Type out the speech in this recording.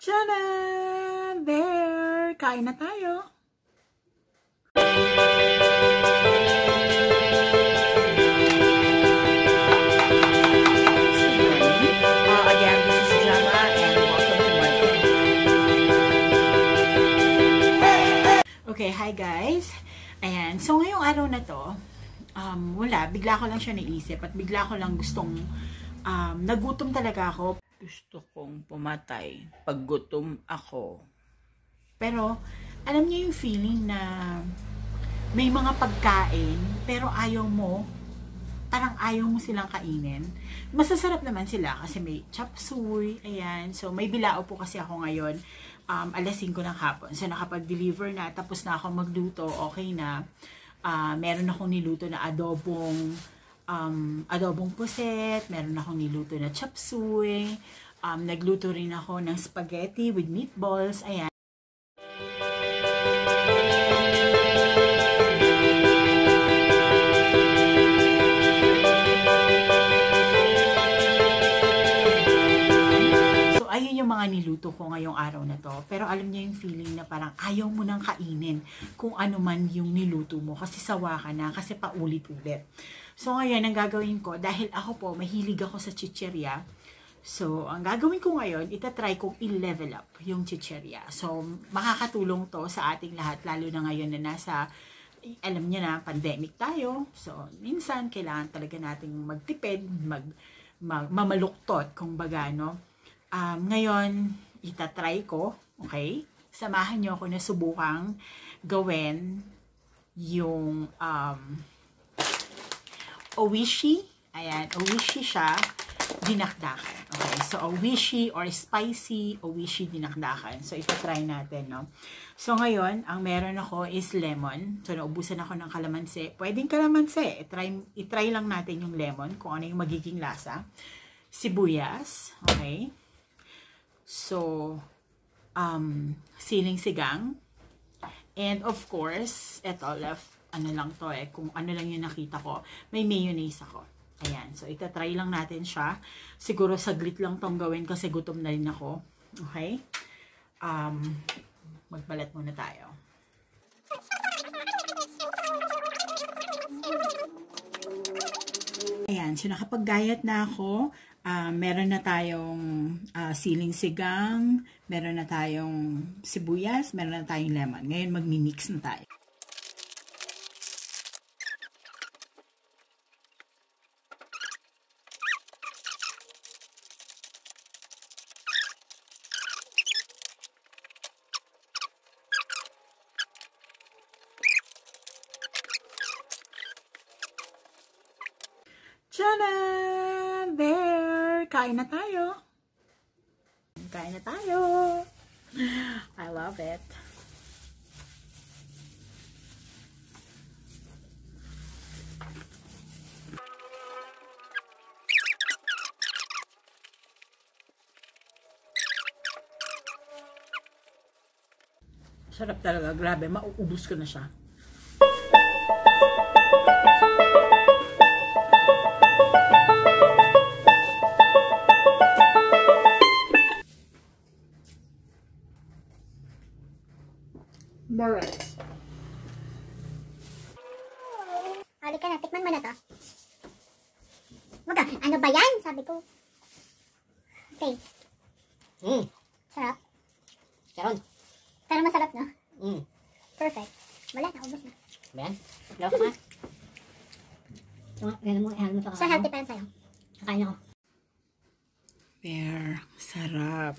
Tiyana! There! Kain na tayo! Uh, Okay, hi guys! Ayan, so ngayong araw na to, um, wala, bigla ko lang siya naisip at bigla ko lang gustong, um, nagutom talaga ako. Gusto kong pumatay pag gutom ako. Pero, alam niyo yung feeling na may mga pagkain, pero ayaw mo, parang ayaw mo silang kainin. Masasarap naman sila kasi may chop suey, ayan. So, may bilao po kasi ako ngayon, um, alas 5 ng hapon. So, nakapag-deliver na, tapos na ako magluto, okay na. Ah, meron akong niluto na adobong, um, adobong puset, meron akong niluto na chop suey, um, nagluto rin ako ng spaghetti with meatballs, ayan. Mga niluto ko ngayong araw na to. Pero alam niya yung feeling na parang ayaw mo nang kainin kung ano man yung niluto mo kasi sawa ka na, kasi paulit-ulit. So, ngayon, ang gagawin ko, dahil ako po, mahilig ako sa chicheria, So, ang gagawin ko ngayon, itatry kong i-level up yung chicheria. So, makakatulong to sa ating lahat, lalo na ngayon na nasa, alam niya na, pandemic tayo. So, minsan, kailangan talaga nating magtipid, mag, mag mamaluktot, kung baga, no? Um, ngayon, itatry ko, okay? Samahan niyo ako na subukang gawin yung um, owishi. Ayan, owishi siya, dinakdakan. Okay, so owishi or spicy owishi dinakdakan. So, itatry natin, no? So, ngayon, ang meron ako is lemon. So, naubusan ako ng kalamansi. Pwedeng kalamansi. I-try, i-try lang natin yung lemon, kung ano yung magiging lasa. Sibuyas, okay? So, um, siling sigang. And of course, eto, left, ano lang to eh, kung ano lang yung nakita ko, may mayonnaise ako. Ayan, so itatry lang natin siya. Siguro saglit lang tong gawin kasi gutom na rin ako. Okay? Um, magbalat muna tayo. Ayan, so nakapaggayat na ako. Ah, meron na tayong ah, siling sigang, meron na tayong sibuyas, meron na tayong lemon. Ngayon magmi-mix na tayo. Tiyana! There! Kain na tayo! Kain na tayo! I love it. Sarap talaga. Grabe. Mauubos ko na siya. Moritz. Halika na, tikman mo na to. Wag ka, ano ba yan? Sabi ko. Okay, Mm, sarap. karon. Pero masarap, no? Mm. Perfect. Wala na, ubos na. Ben, daw ka. Ito, ganun mo, ihal mo sa So, healthy pa yan sa'yo. Kakain ako. There. Sarap.